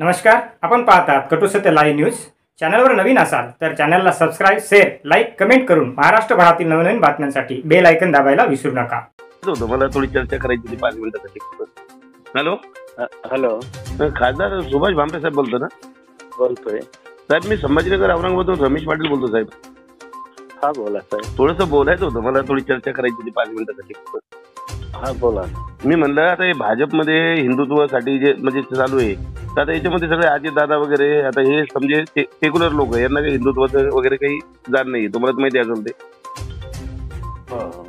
नमस्कार आपण पाहतात कटुसत्य लाईव्ह न्यूज चॅनलवर नवीन असाल तर चॅनलला सबस्क्राईब शेअर लाईक कमेंट करून महाराष्ट्रभरातील नवनवीन बातम्यांसाठी बेल आयकन दाबायला विसरू नका. होतं मला थोडी चर्चा करायची होती पाच मिनिटासाठी. हॅलो? हॅलो. खासदार सुभाष भामरे साहेब बोलतो ना? बोलतोय. साहेब मी संभाजीनगर औरंगाबादून रमेश पाटील बोलतो साहेब. हा बोला साहेब. थोडंसं बोलायचं होतं मला थोडी चर्चा करायची होती पाच मिनिटासाठी. हा बोला. मी म्हणलं आता हे भाजपमध्ये हिंदुत्वासाठी जे म्हणजे चालू आहे तर आता याच्यामध्ये सगळे अजित दादा वगैरे आता हे समजे सेक्युलर लोक यांना काही हिंदुत्वाचं वगैरे काही जाण नाही तुम्हाला माहिती असेल ते. हो,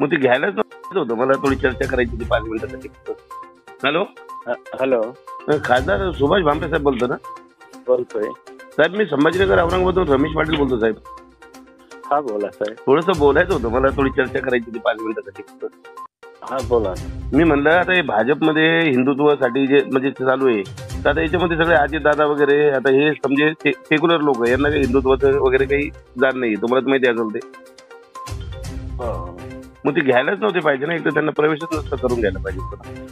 मग ते घ्यायलाच होतं. मला थोडी चर्चा करायची होती पाच मिनिटासाठी हॅलो? हॅलो. खासदार सुभाष भामरे साहेब बोलतो ना? बोलतोय. साहेब मी संभाजीनगर औरंगाबादून रमेश पाटील बोलतो साहेब. हा बोला साहेब. थोडंसं बोलायचं होतं. मला थोडी चर्चा करायची होती पाच मिनिटासाठी. हा बोला. मी म्हणलं आता हे भाजपमध्ये हिंदुत्वासाठी जे म्हणजे चालू आहे तर आता याच्यामध्ये सगळे अजित दादा वगैरे आता हे समजे सेक्युलर लोक आहे यांना काही हिंदुत्वाचं वगैरे काही जाण नाही तुम्हाला माहिती असेल ते. हो. मग ते घ्यायलाच नव्हते पाहिजे ना? एक तर त्यांना प्रवेशच नसतं करून घ्यायला पाहिजे.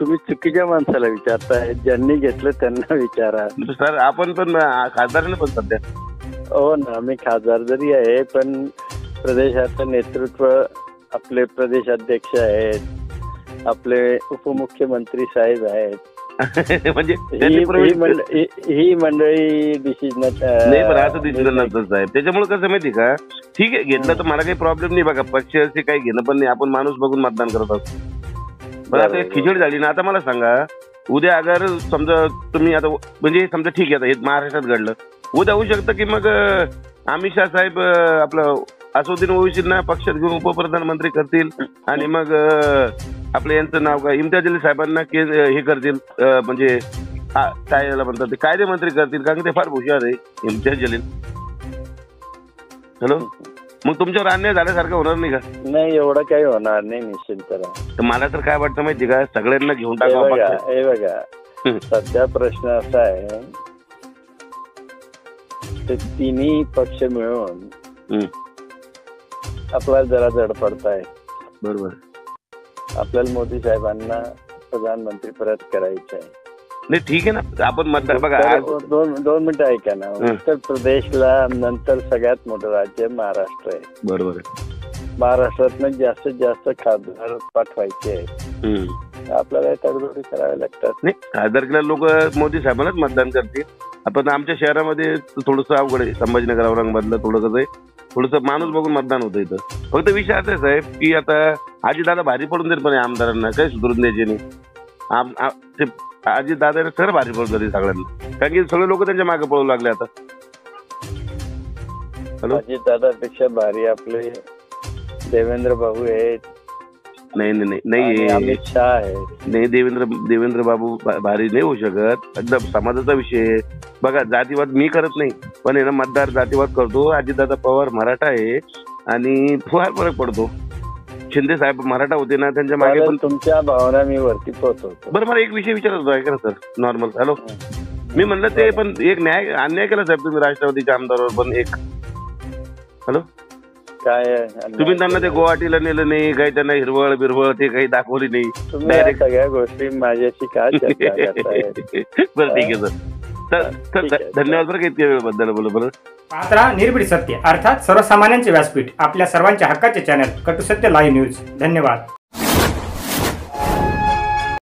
तुम्ही चुकीच्या माणसाला विचारताय. ज्यांनी घेतलं त्यांना विचारा. सर आपण पण खासदारांना पण सध्या. हो ना मी खासदार जरी आहे पण प्रदेशाचं नेतृत्व आपले प्रदेश अध्यक्ष आहेत. आपले उपमुख्यमंत्री साहेब आहेत. म्हणजे ही मंडळी असं साहेब. त्याच्यामुळे कसं माहिती का? ठीक आहे घेतलं तर मला काही प्रॉब्लेम नाही बघा. पक्षाचे काही घेणं पण नाही. आपण माणूस बघून मतदान करत असतो. पण आता खिचडी झाली ना आता मला सांगा उद्या अगर समजा तुम्ही आता म्हणजे समजा ठीक आहे आता हे महाराष्ट्रात घडलं. उद्या होऊ शकतं की मग अमित शहा साहेब आपलं असुद्दीन ओवेसींना पक्षात घेऊन उपप्रधानमंत्री करतील आणि मग आपलं यांचं नाव काय? इम्तियाज अली साहेबांना के हे करतील अं, म्हणजे हा, काय याला म्हणतात ते कायदेमंत्री करतील कारण की ते फार हुशार आहे इम्तियाज जलील हॅलो? मग तुमच्यावर अन्याय झाल्यासारखं होणार नाही का? नाही एवढं काही होणार नाही निश्चित करा. तर मला तर काय वाटतं माहिती का? सगळ्यांना घेऊन हे टाकावं बघा पक्षात. हे बघा. सध्या प्रश्न असा आहे ते तिन्ही पक्ष मिळून हम्म. आपल्याला जरा जड पडताय. बरोबर. आपल्याला मोदी साहेबांना प्रधानमंत्री परत करायचं आहे नाही ठीक आहे ना. आपण मतदार बघा दोन दोन मिनिटं ऐका ना. उत्तर प्रदेशला नंतर सगळ्यात मोठं राज्य महाराष्ट्र आहे. बरोबर आहे. महाराष्ट्रातनं जास्तीत जास्त खासदार पाठवायचे आहेत. आपल्याला तडजोडी कराव्या लागतात. नाही खासदार केला लोक मोदी साहेबांनाच मतदान करतील. आपण आमच्या शहरामध्ये थोडस अवघड आहे. संभाजीनगर औरंगाबादला थोडं कसं आहे थोडस माणूस बघून मतदान होतं इथं. फक्त विषय असा आहे साहेब की आता आजी दादा भारी पडून देईल पण आमदारांना काही सुधरून द्यायचे नाही. आम आ- ते आजी दादा सर भारी पडून जातील सगळ्यांना. कारण की सगळे लोक त्यांच्या मागे पळू लागले आता. हॅलो? दादापेक्षा भारी आपले देवेंद्र भाऊ आहेत. नाही नाही नाही आणि नाही अमित शहा आहेत. नाही देवेंद्र देवेंद्र बाबू भा- भारी नाही होऊ शकत. एकदम समाजाचा विषय आहे. बघा जातीवाद मी करत नाही. पण आहे ना मतदार जातीवाद करतो. अजितदादा पवार मराठा आहे. आणि फार फरक पडतो. शिंदे साहेब मराठा होते ना त्यांच्या मागे पण तुमच्या भावना मी वरती पोहोचवतो. बरं मला एक विषय विचारत होता ऐका ना सर नॉर्मल हॅलो मी म्हणलं ते पण एक न्याय अन्याय केला साहेब तुम्ही राष्ट्रवादीच्या आमदारावर पण एक. हॅलो काय? तुम्ही त्यांना ते गुवाहाटीला नेलं नाही काही त्यांना हिरवळ बिरवळ ते काही दाखवली नाही. तुम्ही या direct- सगळ्या गोष्टी माझ्याशी का करताय? बरं ठीक आहे सर. तर. धन्यवाद बरं का इतक्या वेळबद्दल बोला बरं पाहत राहा निर्भीड सत्य अर्थात सर्वसामान्यांचे व्यासपीठ आपल्या सर्वांच्या हक्काचे चॅनल कटुसत्य लाईव्ह न्यूज धन्यवाद